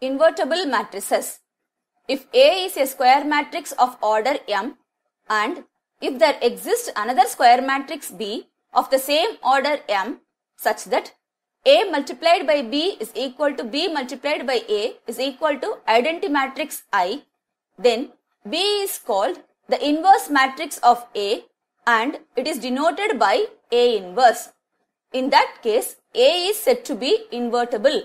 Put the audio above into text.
invertible matrices. If A is a square matrix of order M and if there exists another square matrix B of the same order M such that A multiplied by B is equal to B multiplied by A is equal to identity matrix I, then B is called the inverse matrix of A and it is denoted by A inverse. In that case, A is said to be invertible.